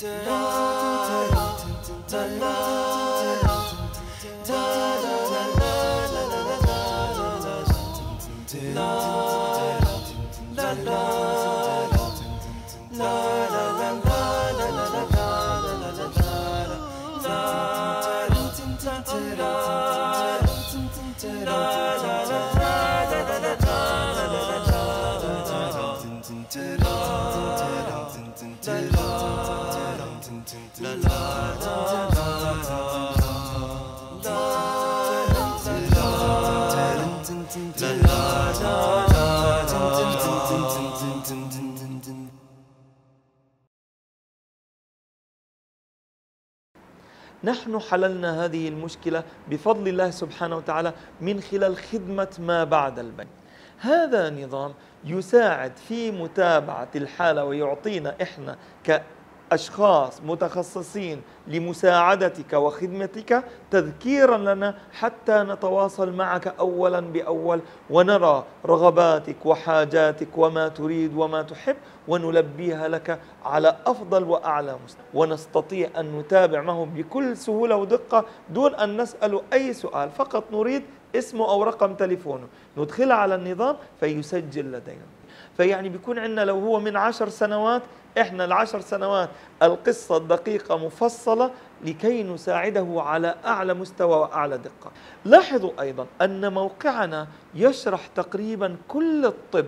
la la la la نحن حللنا هذه المشكلة بفضل الله سبحانه وتعالى من خلال خدمة ما بعد البنك هذا نظام يساعد في متابعة الحالة ويعطينا إحنا أشخاص متخصصين لمساعدتك وخدمتك تذكيرا لنا حتى نتواصل معك أولا بأول ونرى رغباتك وحاجاتك وما تريد وما تحب ونلبيها لك على أفضل وأعلى مستوى. ونستطيع أن نتابع معه بكل سهولة ودقة دون أن نسأل أي سؤال. فقط نريد اسمه أو رقم تليفونه. ندخلها على النظام فيسجل لدينا. فيعني بيكون عندنا لو هو من عشر سنوات إحنا العشر سنوات القصة الدقيقة مفصلة لكي نساعده على أعلى مستوى وأعلى دقة. لاحظوا أيضا أن موقعنا يشرح تقريبا كل الطب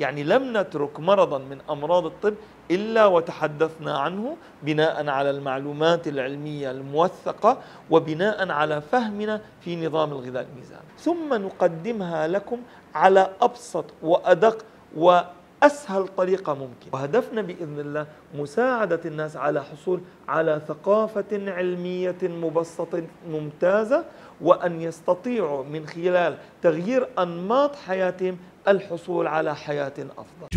يعني لم نترك مرضا من أمراض الطب إلا وتحدثنا عنه بناء على المعلومات العلمية الموثقة وبناء على فهمنا في نظام الغذاء الميزاني ثم نقدمها لكم على أبسط وأدق و أسهل طريقة ممكن. وهدفنا بإذن الله مساعدة الناس على حصول على ثقافة علمية مبسطة ممتازة وأن يستطيعوا من خلال تغيير أنماط حياتهم الحصول على حياة أفضل.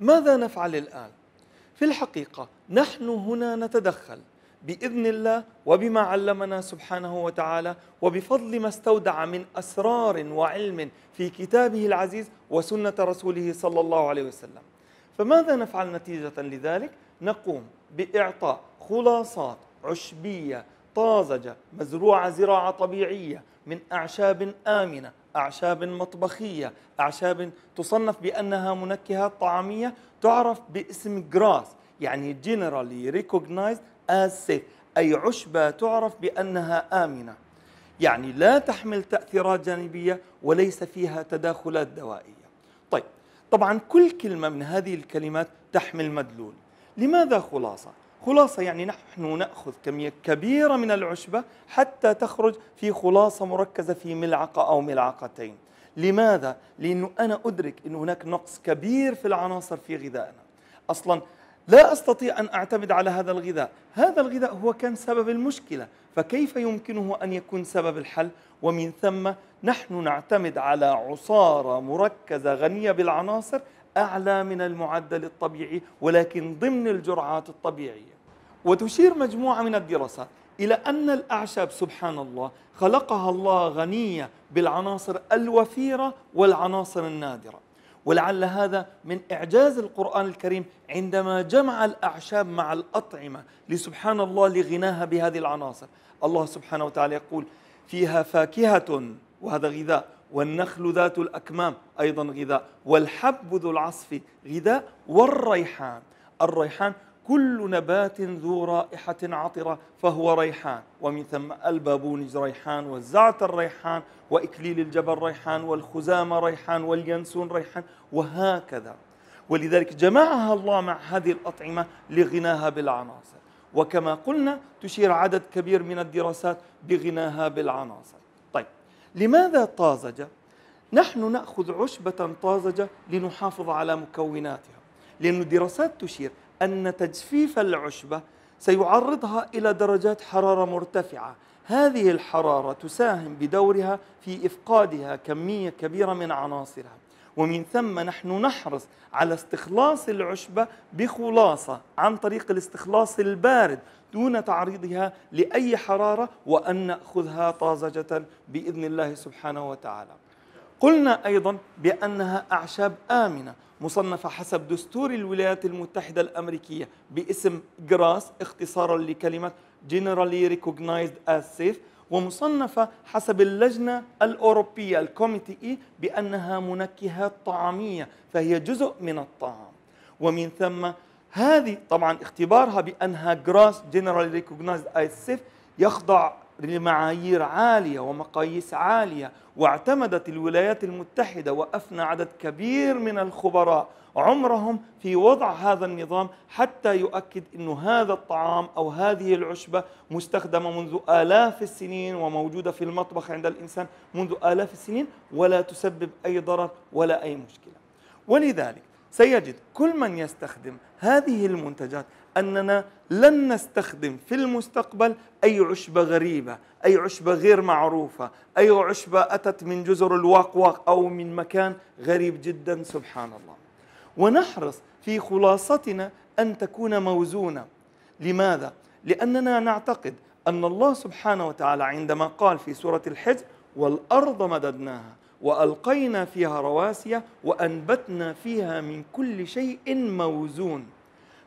ماذا نفعل الآن؟ في الحقيقة نحن هنا نتدخل. بإذن الله وبما علمنا سبحانه وتعالى وبفضل ما استودع من أسرار وعلم في كتابه العزيز وسنة رسوله صلى الله عليه وسلم. فماذا نفعل نتيجة لذلك؟ نقوم بإعطاء خلاصات عشبية طازجة مزروعة زراعة طبيعية من أعشاب آمنة، أعشاب مطبخية، أعشاب تصنف بأنها منكهات طعامية تعرف باسم جراس يعني جنرالي ريكوجنايزد as safe. أي عشبة تعرف بأنها آمنة. يعني لا تحمل تأثيرات جانبية وليس فيها تداخلات دوائية. طيب طبعا كل كلمة من هذه الكلمات تحمل مدلول. لماذا خلاصة؟ خلاصة يعني نحن نأخذ كمية كبيرة من العشبة حتى تخرج في خلاصة مركزة في ملعقة أو ملعقتين. لماذا؟ لأنه أنا أدرك أن هناك نقص كبير في العناصر في غذائنا. أصلا لا أستطيع أن أعتمد على هذا الغذاء، هذا الغذاء هو كان سبب المشكلة، فكيف يمكنه أن يكون سبب الحل؟ ومن ثم نحن نعتمد على عصارة مركزة غنية بالعناصر أعلى من المعدل الطبيعي ولكن ضمن الجرعات الطبيعية. وتشير مجموعة من الدراسات إلى أن الأعشاب سبحان الله خلقها الله غنية بالعناصر الوفيرة والعناصر النادرة. ولعل هذا من إعجاز القرآن الكريم عندما جمع الأعشاب مع الأطعمة لسبحان الله لغناها بهذه العناصر. الله سبحانه وتعالى يقول فيها فاكهة وهذا غذاء والنخل ذات الأكمام أيضا غذاء والحب ذو العصف غذاء والريحان. الريحان كل نبات ذو رائحة عطرة فهو ريحان. ومن ثم البابونج ريحان والزعتر ريحان وإكليل الجبل ريحان والخزامة ريحان واليانسون ريحان وهكذا. ولذلك جمعها الله مع هذه الأطعمة لغناها بالعناصر. وكما قلنا تشير عدد كبير من الدراسات بغناها بالعناصر. طيب لماذا طازجة؟ نحن نأخذ عشبة طازجة لنحافظ على مكوناتها. لأن الدراسات تشير أن تجفيف العشبة سيعرضها إلى درجات حرارة مرتفعة. هذه الحرارة تساهم بدورها في إفقادها كمية كبيرة من عناصرها. ومن ثم نحن نحرص على استخلاص العشبة بخلاصة عن طريق الاستخلاص البارد دون تعريضها لأي حرارة وأن نأخذها طازجة بإذن الله سبحانه وتعالى. قلنا أيضا بأنها أعشاب آمنة مصنفة حسب دستور الولايات المتحدة الأمريكية باسم جراس اختصارا لكلمة Generally Recognized as Safe ومصنفة حسب اللجنة الأوروبية الكوميتي بأنها منكهات طعامية فهي جزء من الطعام. ومن ثم هذه طبعا اختبارها بأنها جراس Generally Recognized as Safe يخضع لمعايير عالية ومقاييس عالية واعتمدت الولايات المتحدة وأفنى عدد كبير من الخبراء عمرهم في وضع هذا النظام حتى يؤكد أن هذا الطعام أو هذه العشبة مستخدمة منذ آلاف السنين وموجودة في المطبخ عند الإنسان منذ آلاف السنين ولا تسبب أي ضرر ولا أي مشكلة. ولذلك سيجد كل من يستخدم هذه المنتجات أننا لن نستخدم في المستقبل أي عشبة غريبة أي عشبة غير معروفة أي عشبة أتت من جزر الواق أو من مكان غريب جدا سبحان الله. ونحرص في خلاصتنا أن تكون موزونة. لماذا؟ لأننا نعتقد أن الله سبحانه وتعالى عندما قال في سورة الحج والأرض مددناها وألقينا فيها رواسي وأنبتنا فيها من كل شيء موزون.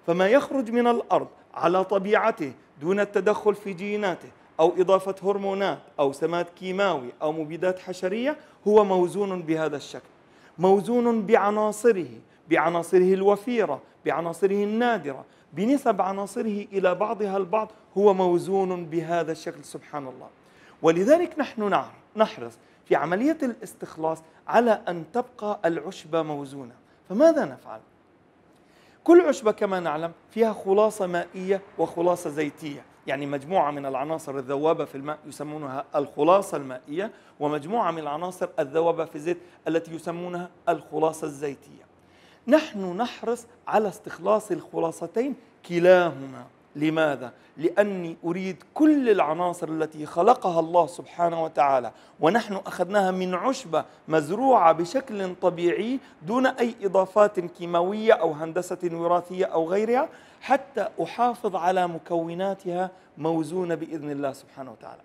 فما يخرج من الأرض على طبيعته دون التدخل في جيناته أو إضافة هرمونات أو سماد كيماوي أو مبيدات حشرية هو موزون بهذا الشكل. موزون بعناصره بعناصره الوفيرة بعناصره النادرة بنسب عناصره إلى بعضها البعض هو موزون بهذا الشكل سبحان الله. ولذلك نحن نحرص في عملية الاستخلاص على أن تبقى العشبة موزونة. فماذا نفعل؟ كل عشبة كما نعلم فيها خلاصة مائية وخلاصة زيتية. يعني مجموعة من العناصر الذوابة في الماء يسمونها الخلاصة المائية ومجموعة من العناصر الذوابة في الزيت التي يسمونها الخلاصة الزيتية. نحن نحرص على استخلاص الخلاصتين كلاهما. لماذا؟ لأني أريد كل العناصر التي خلقها الله سبحانه وتعالى ونحن أخذناها من عشبة مزروعة بشكل طبيعي دون أي إضافات كيماوية أو هندسة وراثية أو غيرها حتى أحافظ على مكوناتها موزونة بإذن الله سبحانه وتعالى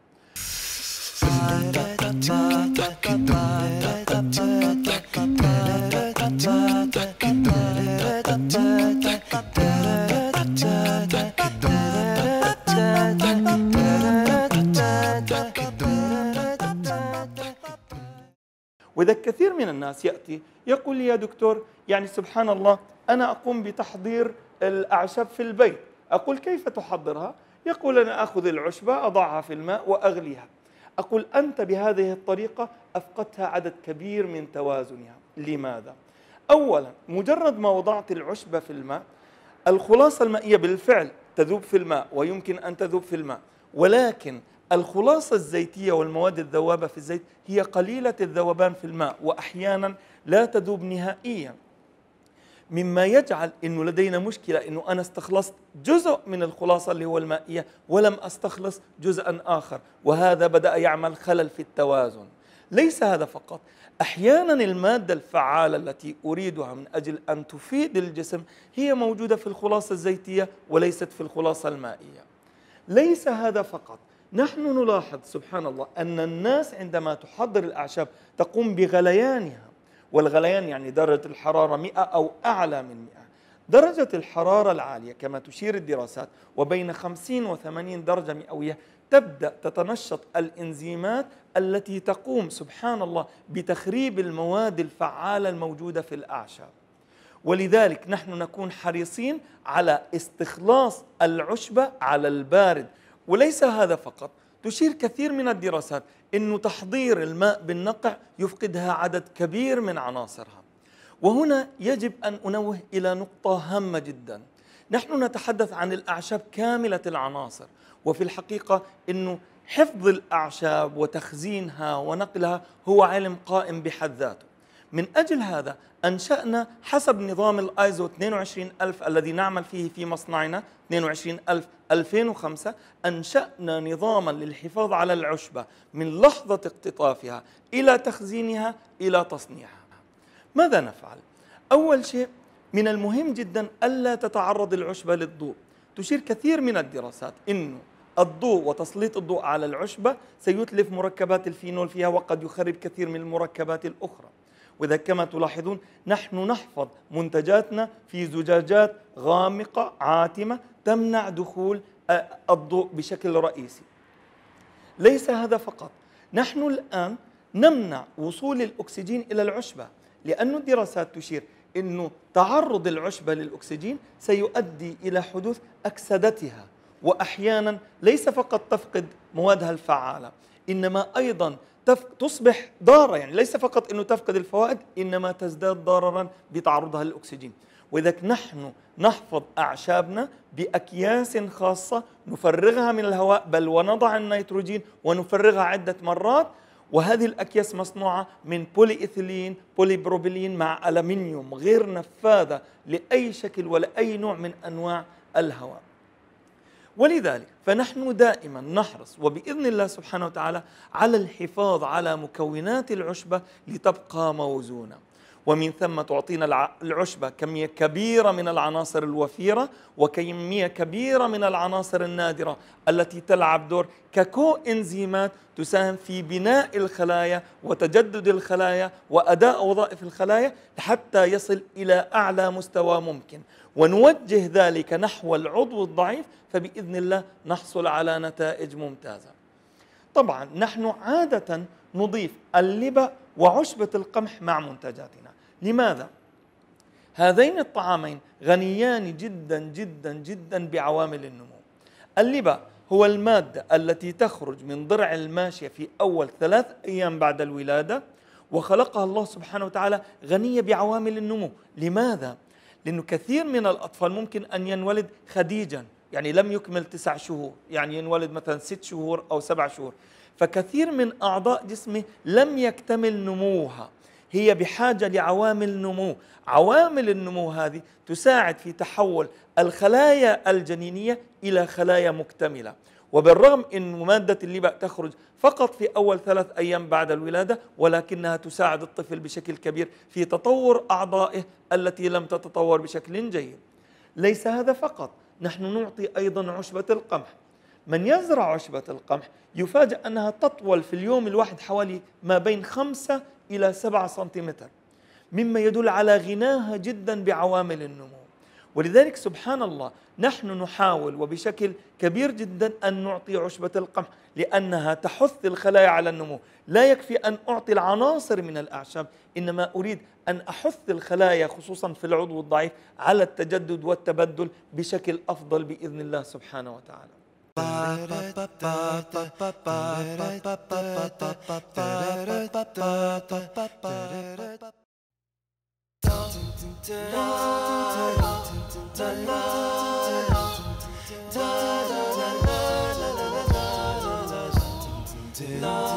وإذا كثير من الناس يأتي يقول لي يا دكتور يعني سبحان الله أنا أقوم بتحضير الأعشاب في البيت أقول كيف تحضرها؟ يقول أنا أخذ العشبة أضعها في الماء وأغليها أقول أنت بهذه الطريقة أفقدتها عدد كبير من توازنها لماذا؟ أولا مجرد ما وضعت العشبة في الماء الخلاصة المائية بالفعل تذوب في الماء ويمكن أن تذوب في الماء ولكن الخلاصة الزيتية والمواد الذوابة في الزيت هي قليلة الذوبان في الماء وأحيانا لا تذوب نهائيا. مما يجعل إنه لدينا مشكلة إنه أنا استخلصت جزء من الخلاصة اللي هو المائية ولم أستخلص جزءا آخر وهذا بدأ يعمل خلل في التوازن. ليس هذا فقط أحيانا المادة الفعالة التي أريدها من أجل أن تفيد الجسم هي موجودة في الخلاصة الزيتية وليست في الخلاصة المائية. ليس هذا فقط نحن نلاحظ سبحان الله أن الناس عندما تحضر الأعشاب تقوم بغليانها والغليان يعني درجة الحرارة 100 أو أعلى من 100 درجة الحرارة العالية كما تشير الدراسات وبين 50 و 80 درجة مئوية تبدأ تتنشط الإنزيمات التي تقوم سبحان الله بتخريب المواد الفعالة الموجودة في الأعشاب. ولذلك نحن نكون حريصين على استخلاص العشبة على البارد. وليس هذا فقط تشير كثير من الدراسات إنه تحضير الماء بالنقع يفقدها عدد كبير من عناصرها. وهنا يجب أن أنوه إلى نقطة هامة جدا. نحن نتحدث عن الأعشاب كاملة العناصر وفي الحقيقة أنه حفظ الأعشاب وتخزينها ونقلها هو علم قائم بحد ذاته. من أجل هذا أنشأنا حسب نظام الآيزو 22000 الذي نعمل فيه في مصنعنا 22000 2005 أنشأنا نظاما للحفاظ على العشبة من لحظة اقتطافها إلى تخزينها إلى تصنيعها. ماذا نفعل؟ أول شيء من المهم جدا ألا تتعرض العشبة للضوء. تشير كثير من الدراسات أنه الضوء وتسليط الضوء على العشبة سيتلف مركبات الفينول فيها وقد يخرب كثير من المركبات الأخرى. وإذا كما تلاحظون نحن نحفظ منتجاتنا في زجاجات غامقة عاتمة تمنع دخول الضوء بشكل رئيسي. ليس هذا فقط نحن الآن نمنع وصول الأكسجين إلى العشبة لأن الدراسات تشير أنه تعرض العشبة للأكسجين سيؤدي إلى حدوث أكسدتها وأحيانا ليس فقط تفقد موادها الفعالة. إنما أيضا تصبح ضارة يعني ليس فقط أنه تفقد الفوائد إنما تزداد ضررا بتعرضها للأكسجين. وإذا نحن نحفظ أعشابنا بأكياس خاصة نفرغها من الهواء بل ونضع النيتروجين ونفرغها عدة مرات. وهذه الأكياس مصنوعة من بولي إيثيلين بولي بروبيلين مع ألمنيوم غير نفاذة لأي شكل ولا أي نوع من أنواع الهواء. ولذلك فنحن دائما نحرص وبإذن الله سبحانه وتعالى على الحفاظ على مكونات العشبة لتبقى موزونة. ومن ثم تعطينا العشبة. كمية كبيرة من العناصر الوفيرة وكمية كبيرة من العناصر النادرة التي تلعب دور ككو إنزيمات تساهم في بناء الخلايا وتجدد الخلايا وأداء وظائف الخلايا حتى يصل إلى أعلى مستوى ممكن. ونوجه ذلك نحو العضو الضعيف فبإذن الله نحصل على نتائج ممتازة. طبعا نحن عادة نضيف اللبأ وعشبة القمح مع منتجاتنا. لماذا؟ هذين الطعامين غنيان جدا جدا جدا بعوامل النمو اللبأ هو المادة التي تخرج من ضرع الماشية في أول ثلاث أيام بعد الولادة وخلقها الله سبحانه وتعالى غنية بعوامل النمو لماذا؟ لأنه كثير من الأطفال ممكن أن ينولد خديجا يعني لم يكمل تسع شهور يعني ينولد مثلا ست شهور أو سبع شهور فكثير من أعضاء جسمه لم يكتمل نموها هي بحاجة لعوامل نمو عوامل النمو هذه تساعد في تحول الخلايا الجنينية إلى خلايا مكتملة. وبالرغم أن مادة اللبأ تخرج فقط في أول ثلاث أيام بعد الولادة ولكنها تساعد الطفل بشكل كبير في تطور أعضائه التي لم تتطور بشكل جيد. ليس هذا فقط نحن نعطي أيضا عشبة القمح. من يزرع عشبة القمح يفاجأ أنها تطول في اليوم الواحد حوالي ما بين خمسة إلى سبعة سنتيمتر مما يدل على غناها جدا بعوامل النمو. ولذلك سبحان الله نحن نحاول وبشكل كبير جدا أن نعطي عشبة القمح لأنها تحث الخلايا على النمو. لا يكفي أن أعطي العناصر من الأعشاب إنما أريد أن أحث الخلايا خصوصا في العضو الضعيف على التجدد والتبدل بشكل أفضل بإذن الله سبحانه وتعالى. love.